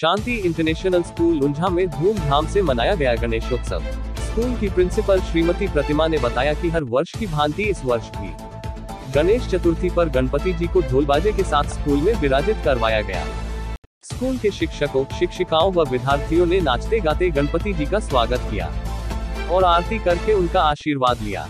शांति international school Unjha में धूमधाम से मनाया गया गणेशोत्सव। स्कूल की प्रिंसिपल श्रीमती प्रतिमा ने बताया कि हर वर्ष की भांति इस वर्ष भी गणेश चतुर्थी पर गणपति जी को ढोलबाजे के साथ स्कूल में विराजित करवाया गया। स्कूल के शिक्षकों, शिक्षिकाओं व विद्यार्थियों ने नाचते गाते गणपति जी का स्वागत किया और आरती करके उनका आशीर्वाद लिया।